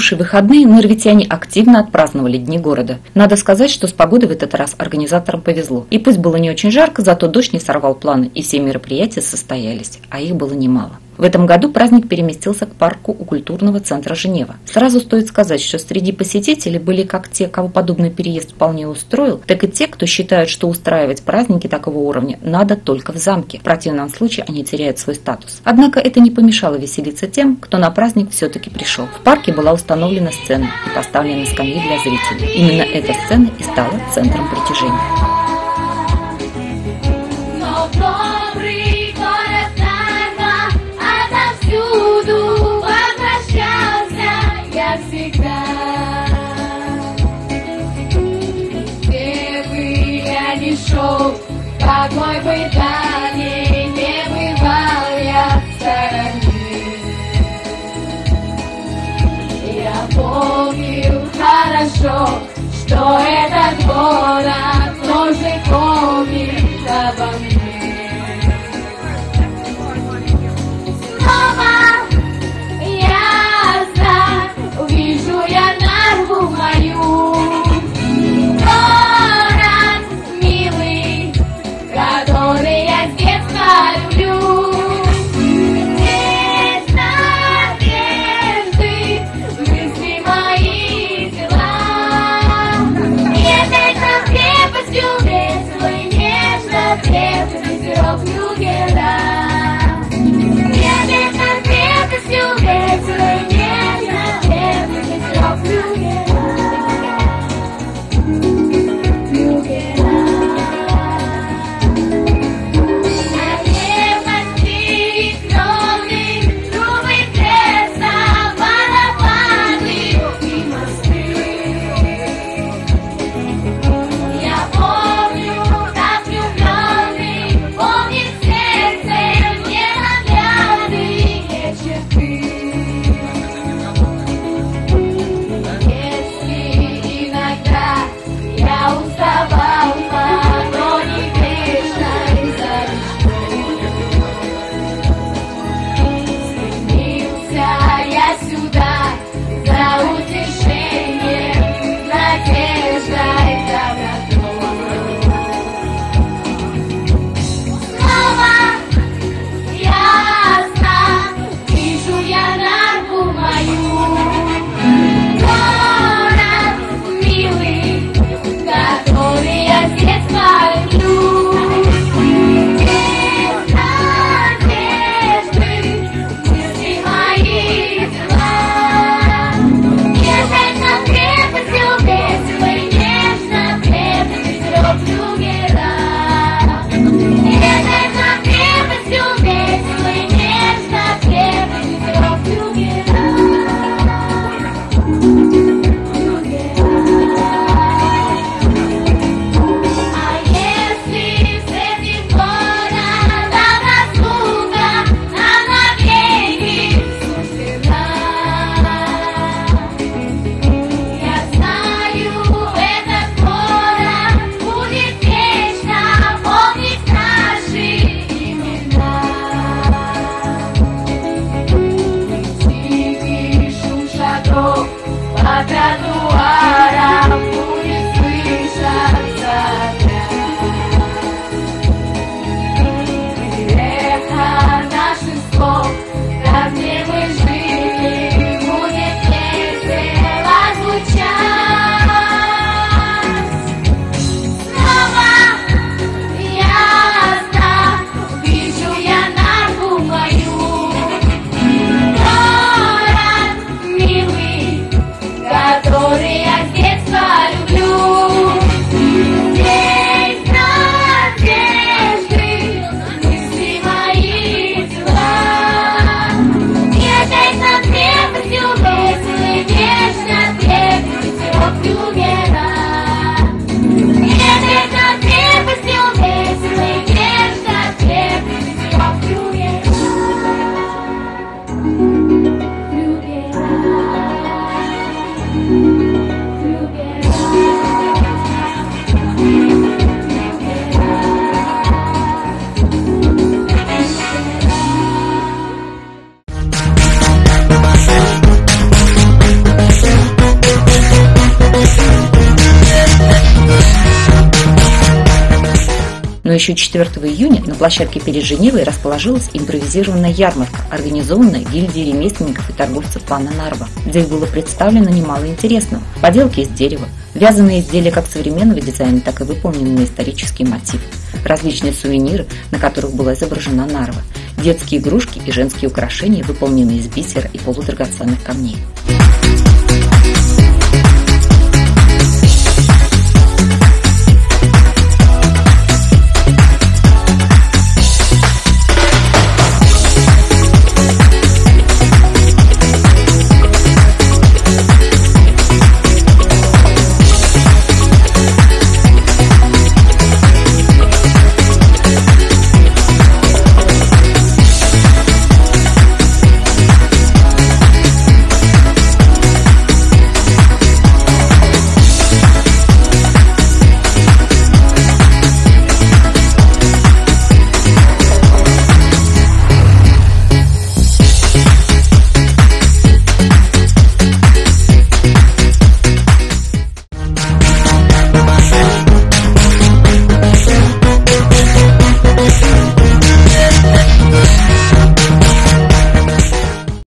минувшие выходные норвитяне активно отпраздновали Дни города. Надо сказать, что с погодой в этот раз организаторам повезло. И пусть было не очень жарко, зато дождь не сорвал планы, и все мероприятия состоялись, а их было немало. В этом году праздник переместился к парку у культурного центра Женева. Сразу стоит сказать, что среди посетителей были как те, кого подобный переезд вполне устроил, так и те, кто считает, что устраивать праздники такого уровня надо только в замке. В противном случае они теряют свой статус. Однако это не помешало веселиться тем, кто на праздник все-таки пришел. В парке была установлена сцена и поставлены скамьи для зрителей. Именно эта сцена и стала центром притяжения. Бы дальний не бывал я. Я помню хорошо, что этот город Tuhan Но еще 4 июня на площадке перед Женевой расположилась импровизированная ярмарка, организованная гильдией ремесленников и торговцев плана Нарва. Здесь было представлено немало интересного. Поделки из дерева, вязаные изделия как современного дизайна, так и выполненные на исторический мотив, различные сувениры, на которых была изображена Нарва, детские игрушки и женские украшения, выполненные из бисера и полудрагоценных камней.